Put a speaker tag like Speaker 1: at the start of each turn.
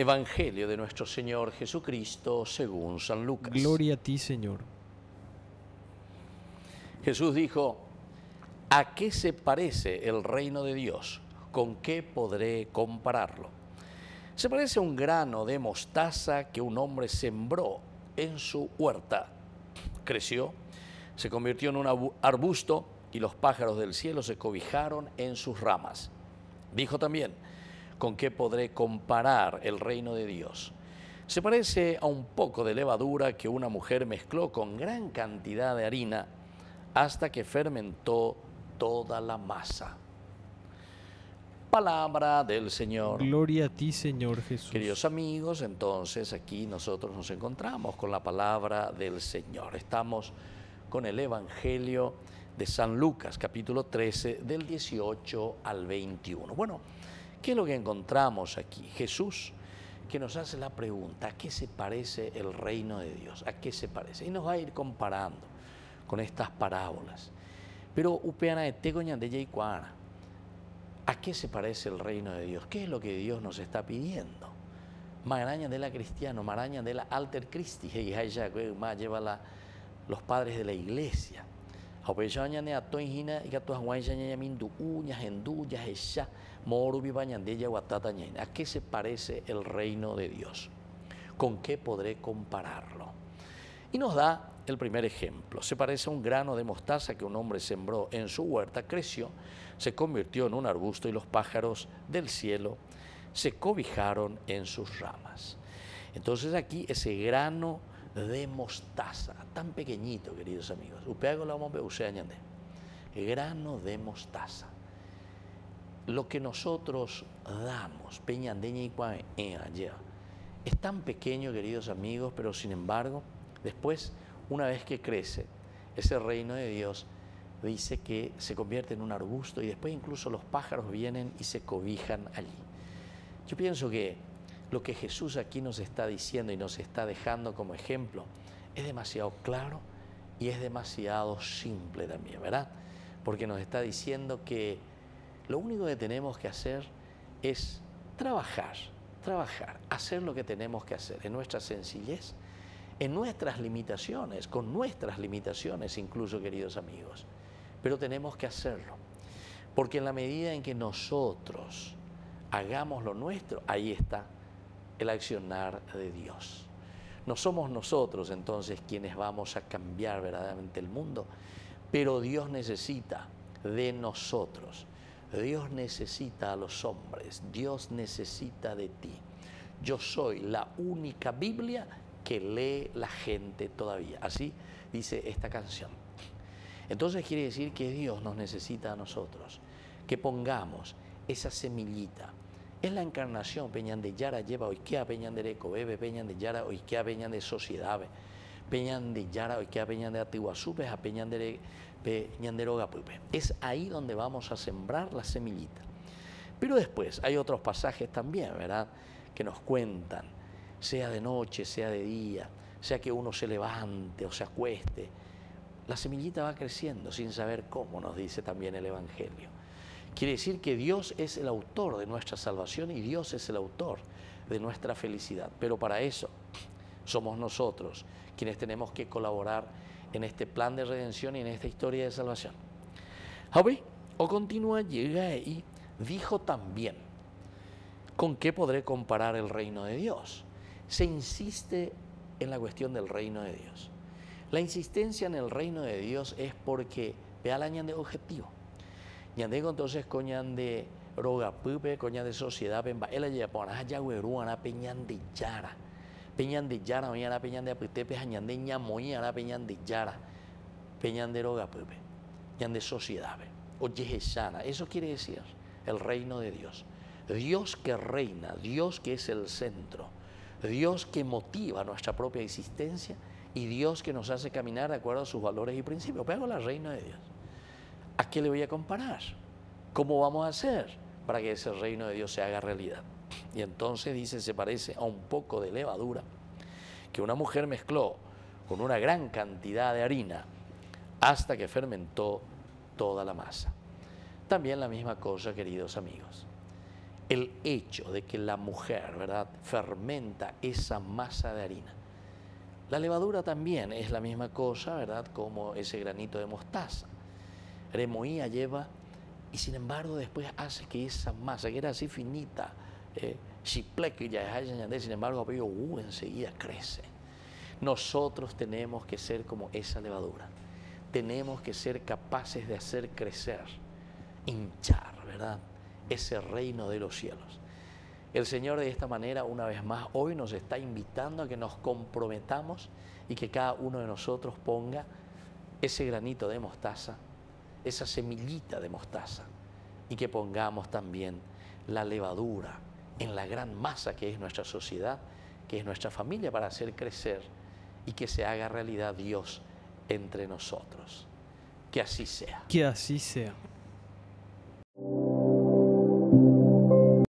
Speaker 1: Evangelio de nuestro Señor Jesucristo según San Lucas.
Speaker 2: Gloria a ti, Señor.
Speaker 1: Jesús dijo, ¿a qué se parece el reino de Dios? ¿Con qué podré compararlo? Se parece a un grano de mostaza que un hombre sembró en su huerta. Creció, se convirtió en un arbusto y los pájaros del cielo se cobijaron en sus ramas. Dijo también, ¿con qué podré comparar el reino de Dios? Se parece a un poco de levadura que una mujer mezcló con gran cantidad de harina hasta que fermentó toda la masa. Palabra del Señor.
Speaker 2: Gloria a ti, Señor Jesús.
Speaker 1: Queridos amigos, entonces aquí nosotros nos encontramos con la palabra del Señor. Estamos con el Evangelio de San Lucas, capítulo 13, del 18 al 21. Bueno, ¿qué es lo que encontramos aquí? Jesús que nos hace la pregunta, ¿a qué se parece el reino de Dios? ¿A qué se parece? Y nos va a ir comparando con estas parábolas. Pero upeana de de ¿a qué se parece el reino de Dios? ¿Qué es lo que Dios nos está pidiendo? Maraña de la cristiano, maraña de la alter Christi, más lleva los padres de la iglesia. ¿A qué se parece el reino de Dios? ¿Con qué podré compararlo? Y nos da el primer ejemplo. Se parece a un grano de mostaza que un hombre sembró en su huerta, creció, se convirtió en un arbusto y los pájaros del cielo se cobijaron en sus ramas. Entonces aquí ese grano de mostaza, tan pequeñito, queridos amigos. El grano de mostaza. Lo que nosotros damos, peñandeña y es tan pequeño, queridos amigos, pero sin embargo, después, una vez que crece, ese reino de Dios dice que se convierte en un arbusto y después incluso los pájaros vienen y se cobijan allí. Yo pienso que lo que Jesús aquí nos está diciendo y nos está dejando como ejemplo es demasiado claro y es demasiado simple también, ¿verdad? Porque nos está diciendo que lo único que tenemos que hacer es trabajar, trabajar, hacer lo que tenemos que hacer en nuestra sencillez, en nuestras limitaciones, con nuestras limitaciones incluso, queridos amigos. Pero tenemos que hacerlo, porque en la medida en que nosotros hagamos lo nuestro, ahí está el accionar de Dios. No somos nosotros entonces quienes vamos a cambiar verdaderamente el mundo, pero Dios necesita de nosotros. Dios necesita a los hombres, Dios necesita de ti. Yo soy la única Biblia que lee la gente todavía. Así dice esta canción. Entonces quiere decir que Dios nos necesita a nosotros, que pongamos esa semillita, es la encarnación, Peñan de Yara lleva oikea Peñan de Reco, bebe Peñan de Yara, oikea Peñan de Sociedad, Peñan de Yara, oikea Peñan de Atiguazupes, a Peñan de Peñan de. Es ahí donde vamos a sembrar la semillita. Pero después hay otros pasajes también, ¿verdad? Que nos cuentan, sea de noche, sea de día, sea que uno se levante o se acueste, la semillita va creciendo sin saber cómo, nos dice también el Evangelio. Quiere decir que Dios es el autor de nuestra salvación y Dios es el autor de nuestra felicidad. Pero para eso somos nosotros quienes tenemos que colaborar en este plan de redención y en esta historia de salvación. o continúa, llega y dijo también, ¿con qué podré comparar el reino de Dios? Se insiste en la cuestión del reino de Dios. La insistencia en el reino de Dios es porque vea la de objetivo ñandego entonces coñan de roga pupe coñan de sociedad pemba ela ya pona ya weruana peñan de yara peñan de yara mañana peñan de apitepe ñan de ñamoña peñan de yara peñan de roga pupe ñan de sociedad sana eso quiere decir el reino de Dios Dios que reina Dios que es el centro Dios que motiva nuestra propia existencia y Dios que nos hace caminar de acuerdo a sus valores y principios. Pero la reina de Dios. ¿A qué le voy a comparar? ¿Cómo vamos a hacer para que ese reino de Dios se haga realidad? Y entonces dice, se parece a un poco de levadura que una mujer mezcló con una gran cantidad de harina hasta que fermentó toda la masa. También la misma cosa, queridos amigos. el hecho de que la mujer, ¿verdad?, fermenta esa masa de harina. La levadura también es la misma cosa, ¿verdad?, como ese granito de mostaza. Remoía lleva y sin embargo después hace que esa masa, que era así finita, eh, ya sin embargo, uh, enseguida crece. Nosotros tenemos que ser como esa levadura. Tenemos que ser capaces de hacer crecer, hinchar, ¿verdad? Ese reino de los cielos. El Señor de esta manera, una vez más, hoy nos está invitando a que nos comprometamos y que cada uno de nosotros ponga ese granito de mostaza, esa semillita de mostaza, y que pongamos también la levadura en la gran masa que es nuestra sociedad, que es nuestra familia, para hacer crecer y que se haga realidad Dios entre nosotros. Que así sea.
Speaker 2: Que así sea.